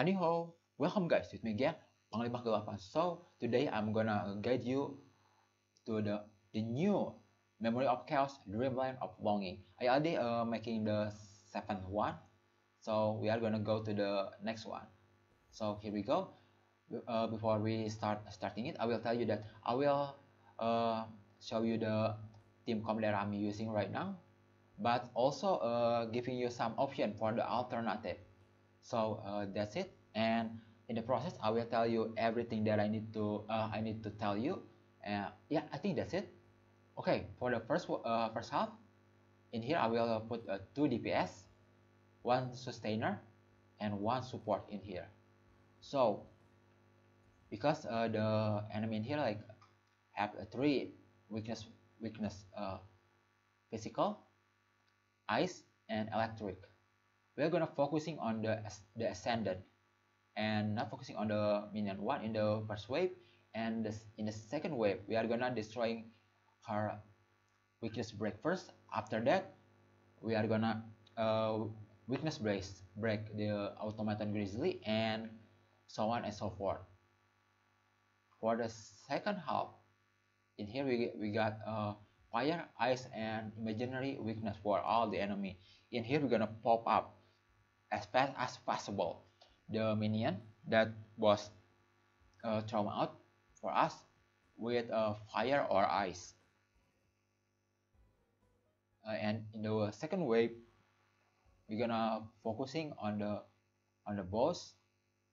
Haniho, welcome guys with me again, Panglima Gelapa. So today I'm gonna guide you to the the new Memory of Chaos Dreamland of Longing. I already uh, making the seventh one, so we are gonna go to the next one. So here we go. Uh, before we start starting it, I will tell you that I will uh, show you the team comp that I'm using right now, but also uh, giving you some option for the alternative. So uh, that's it. And in the process, I will tell you everything that I need to uh, I need to tell you. Uh, yeah, I think that's it. Okay, for the first uh, first half, in here I will put uh, two DPS, one sustainer, and one support in here. So because uh, the enemy in here like have uh, three weakness weakness uh, physical ice and electric we're gonna focusing on the the ascendant and not focusing on the minion one in the first wave. And this, in the second wave we are gonna destroying her weakness break first. After that we are gonna uh, weakness break break the automaton grizzly and so on and so forth. For the second half in here we, we got uh, fire ice and imaginary weakness for all the enemy. In here we're gonna pop up as fast as possible. The minion that was uh, thrown out for us with uh, fire or ice. Uh, and in the second wave we're gonna focusing on the on the boss.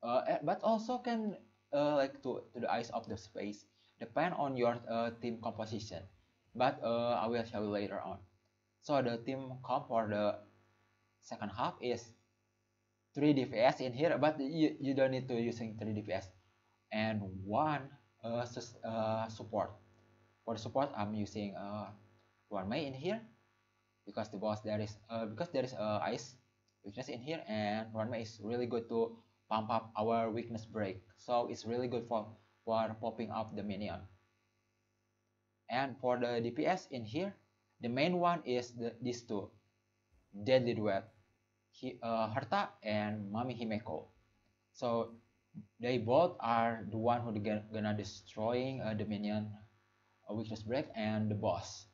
Uh, but also can uh, like to, to the eyes of the space depend on your uh, team composition. But uh, I will show you later on. So the team comp for the second half is 3 DPS in here but you, you don't need to using 3 DPS and one uh, uh, support. For support I'm using uh, Ruanmei in here. Because the boss there is uh, because there is uh, ice weakness in here and Ruanmei is really good to pump up our weakness break. So it's really good for for popping up the minion. And for the DPS in here the main one is the, these two. Deadly duet uh, Herta and Mami Himeko. So they both are the one who gonna destroying uh, the minion uh, weakness break and the boss.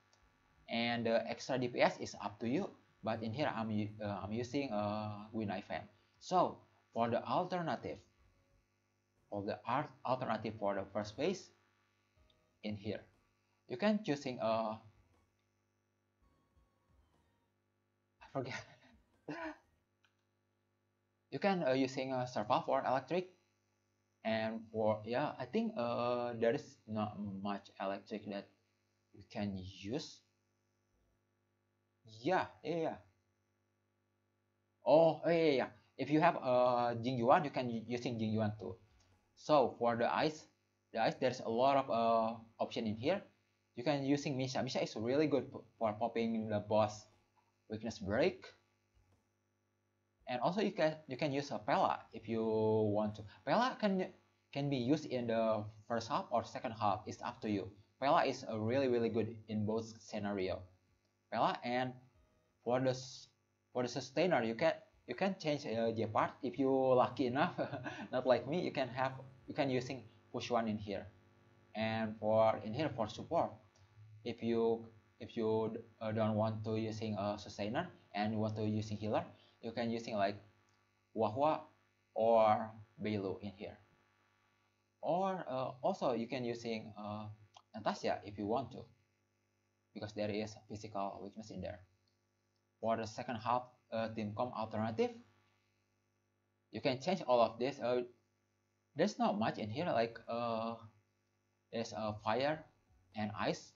And the extra DPS is up to you but in here I'm, uh, I'm using uh, Fan so for the alternative for the art alternative for the first phase in here. You can choosing a uh, I forget you can uh, using a Serval for electric and for yeah I think uh, there is not much electric that you can use yeah yeah, yeah. oh yeah, yeah, yeah if you have a uh, Jingyuan, you can using Jingyuan too. So for the ice, the ice there's a lot of uh, option in here. You can using Misha. Misha is really good for popping the boss weakness break. And also you can you can use a Pela if you want to. Pela can can be used in the first half or second half. It's up to you. Pela is a really really good in both scenario. Pela and for the for the sustainer you can you can change uh, the part if you lucky enough not like me you can have you can using Fu Xuan in here and for in here for support if you if you uh, don't want to using a sustainer and you want to using healer you can using like Huohuo or Bailu in here. Or uh, also you can using uh, Natasha if you want to because there is physical weakness in there. For the second half uh, team comp alternative you can change all of this uh, there's not much in here like uh, there's a uh, fire and ice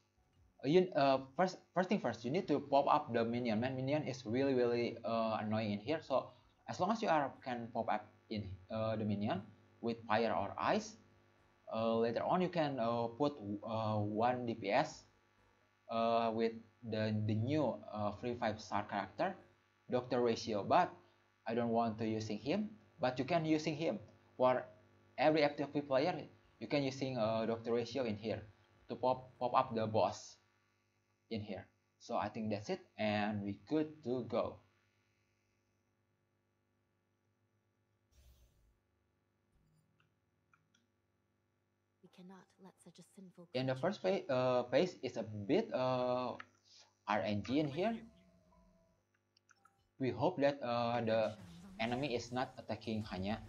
you uh, first first thing first you need to pop up the minion. Man minion is really really uh, annoying in here. So as long as you are can pop up in uh, the minion with fire or ice uh, later on you can uh, put uh, one DPS with the the new free five star character doctor ratio. But I don't want to using him but you can using him. For every FTP player you can using doctor ratio in here to pop pop up the boss in here. So I think that's it and we good to go. We cannot let such a sinful in the first phase, uh, page is a bit uh, RNG in here. We hope that uh, the enemy is not attacking Hanya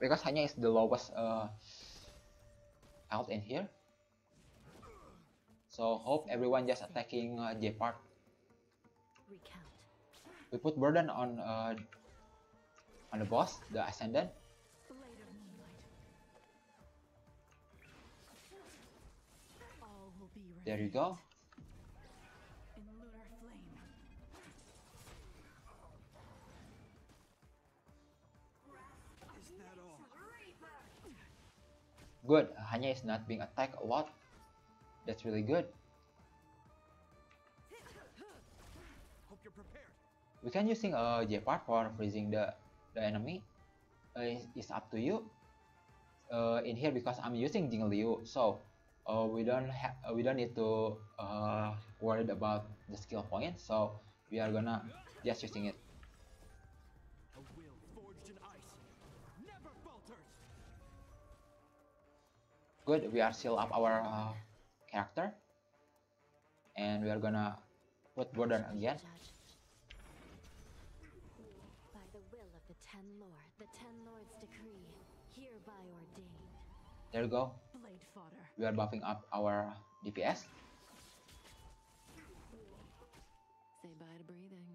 because Hanya is the lowest uh, out in here. So hope everyone just attacking uh, Gepard. We put burden on uh, on the boss, the Ascendant. Blade of moonlight. All will be There you go. in lunar flame. Is that all? Good. Hanya is not being attacked a lot. That's really good. Hope you're prepared. We can using a Gepard for freezing the the enemy. Uh, it's, it's up to you. Uh, in here because I'm using Jing Liu, so uh, we don't have uh, we don't need to uh, worried about the skill point. So we are gonna just using it. A will forged in ice never falters. Good. We are seal up our uh, character, and we are gonna put border again. By the will of the Ten Lord, the Ten Lords decree, hereby ordained. There you go. Blade fodder. We are buffing up our DPS. Say bye to breathing.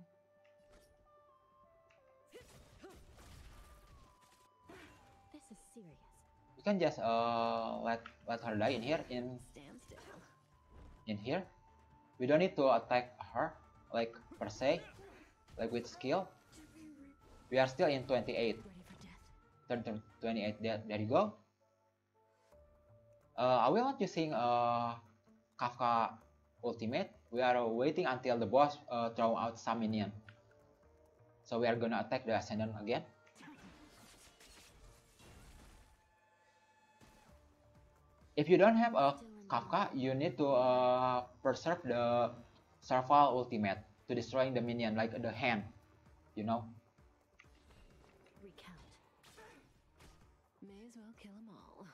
This is serious. We can just uh, let let her die in here in. In here. We don't need to attack her like per se, like with skill. We are still in 28. Ready for death. Turn to 28. There, there you go. Uh, I will not using uh, Kafka ultimate. We are waiting until the boss uh, throw out some minion. So we are gonna attack the ascendant again. If you don't have a Kafka, you need to uh, preserve the Serval ultimate to destroying the minion like the hand, you know. Recount. May as well kill them all.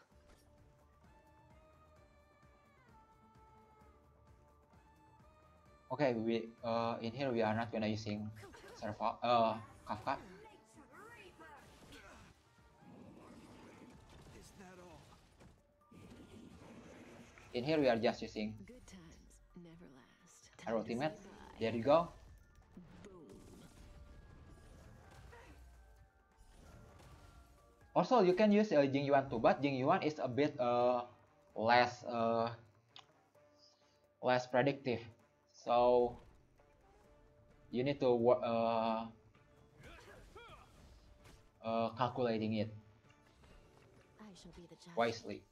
Okay, we uh, in here we are not gonna using Serval uh, Kafka. In here we are just using our ultimate. There you go. Also, you can use uh, Jing Yuan too, but Jing Yuan is a bit uh, less uh, less predictive. So you need to uh, uh, calculating it I shall be the wisely.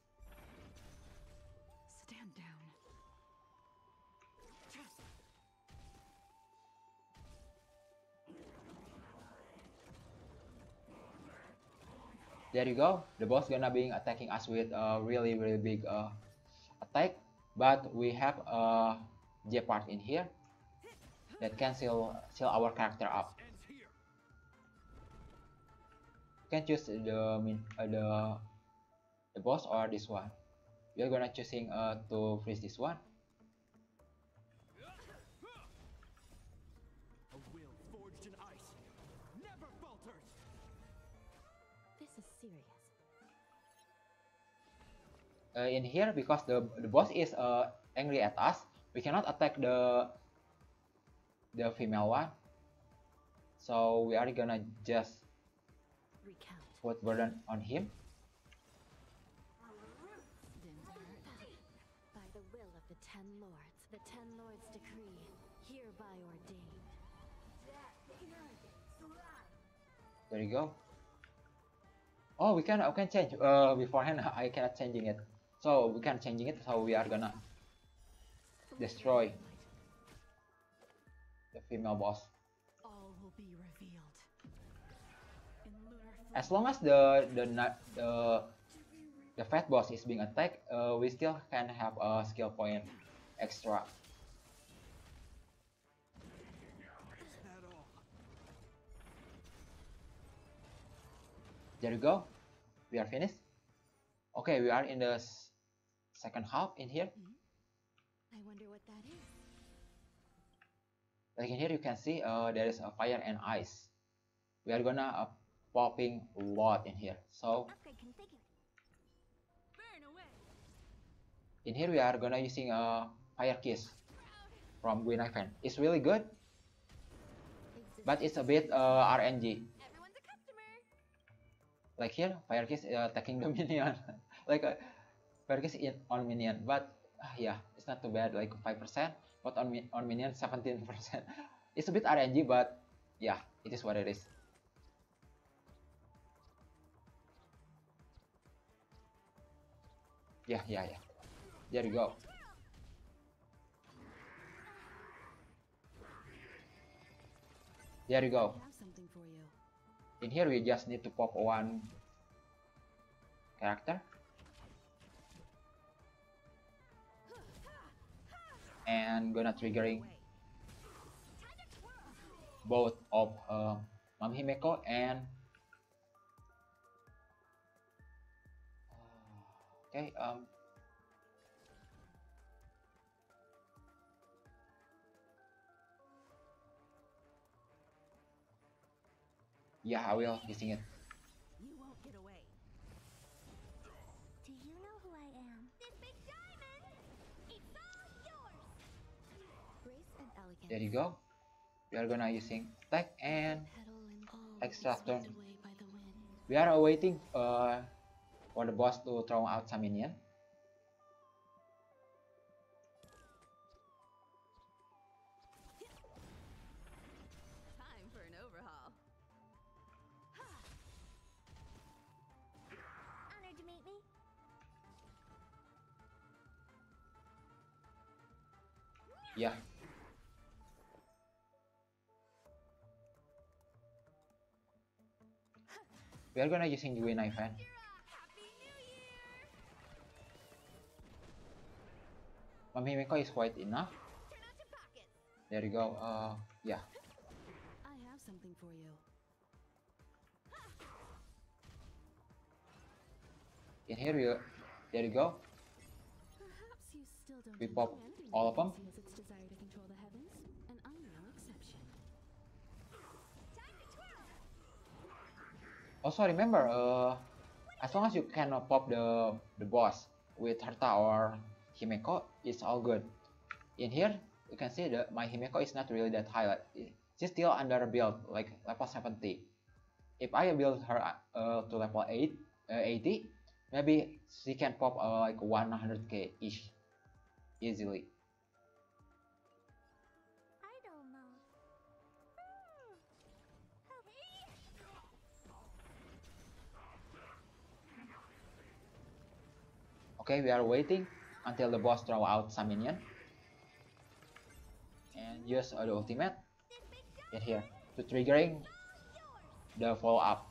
There you go. The boss gonna be attacking us with a really really big uh, attack, but we have a Gepard in here that can seal seal our character up. You can choose the uh, the the boss or this one. We are gonna choosing uh, to freeze this one. Uh, in here because the the boss is uh, angry at us, we cannot attack the the female one. So we are gonna just put burden on him. By the will of the Ten Lords, the Ten Lords decree, hereby ordained. There you go. Oh, we can I can change. Uh, beforehand I cannot changing it. So we can changing it. So we are gonna destroy the female boss. All will be revealed. In lunar As long as the the the the fat boss is being attacked, uh, we still can have a skill point extra. Is that all? There you go. We are finished. Okay, we are in the second half in here. I wonder what that is. Like in here, you can see uh, there is a fire and ice. We are gonna uh, popping a lot in here. So Burn away. in here we are gonna using a fire kiss from Fan. It's really good, but it's a bit uh, RNG. Everyone's a customer. Like here, fire kiss uh, taking the minion, like uh, kiss in, on minion. But uh, yeah, it's not too bad. Like five percent, but on mi- on minion seventeen percent. It's a bit RNG, but yeah, it is what it is. Yeah, yeah, yeah. There you go. There you go. In here we just need to pop one character. And gonna triggering both of uh, Himeko and okay um yeah I will using it there you go we are gonna using stack and Extractor. we are awaiting uh for the boss to throw out some minion we are gonna using Yui knife fan Happy New Year! Mam Himeko is quite enough Turn out your pockets. there you go uh yeah I have something for you. in here we there you go Perhaps you still don't We pop all of them? Also remember, uh, as long as you can uh, pop the the boss with Herta or Himeko, it's all good. In here, you can see that my Himeko is not really that high. She's still under build, like level 70. If I build her uh, to level 8, uh, 80, maybe she can pop uh, like 100k ish easily. Okay, we are waiting until the boss throw out some minion. And use the ultimate in here to triggering the follow up.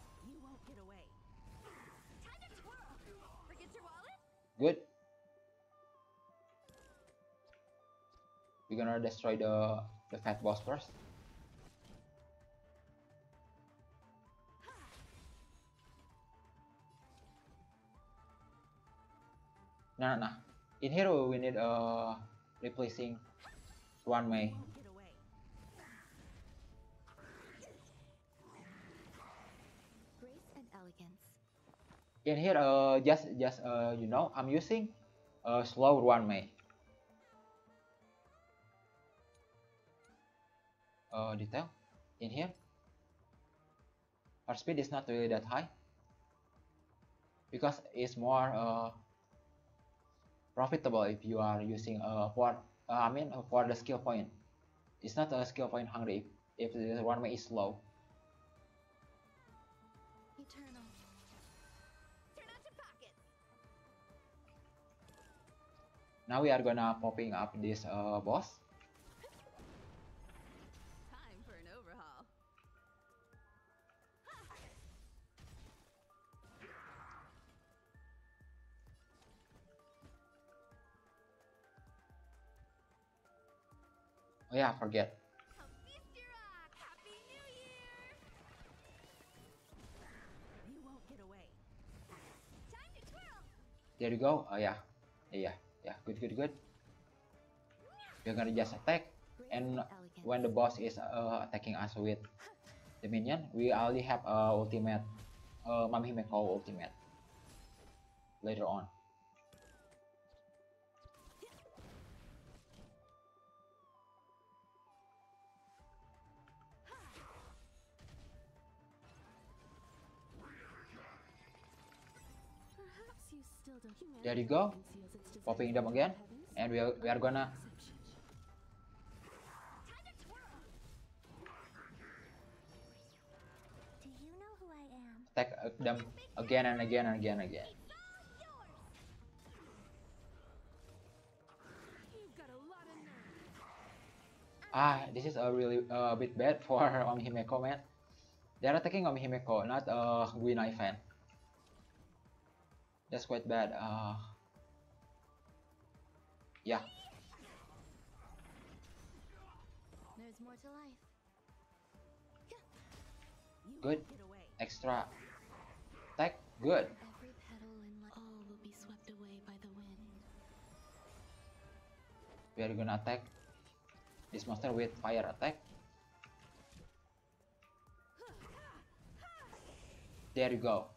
Get? Good. We're gonna destroy the the fat boss first. Nah, nah, nah. In here we need uh replacing Ruan Mei. Won't get away. Grace and elegance. In here uh just just uh you know I'm using a slow Ruan Mei. Uh detail in here. Our speed is not really that high because it's more uh profitable if you are using uh for uh, I mean for the skill point. It's not a skill point hungry if, if the Ruan Mei is slow. Eternal. Turn out your pockets. Now we are gonna popping up this uh boss. Time to twirl. There you go. Oh yeah. Yeah, yeah, good, good, good. We're gonna just attack, and when the boss is uh, attacking us with the minion, we only have uh, ultimate, uh, Mamihimeko ultimate later on. There you go. Popping them for again, and we are, we are gonna attack uh, them again and again and again and again. A. Ah, this is a really uh, bit bad for Omihimeko man. They're attacking Omihimeko, not uh, Guinaifen. That's quite bad. Uh, yeah, There's more to life. Good. Extra attack, good. Every petal in. All will be swept away by the wind. We are gonna attack this monster with fire attack. There you go.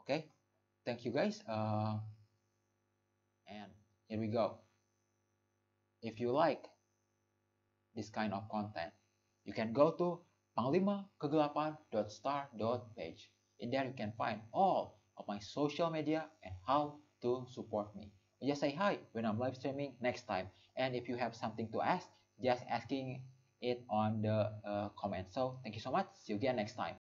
Okay. Thank you guys. Uh, and here we go. If you like this kind of content, you can go to panglima kegelapan.star.page. In there, you can find all of my social media and how to support me. Just say hi when I'm live streaming next time. And if you have something to ask, just asking it on the uh, comment. So thank you so much. See you again next time.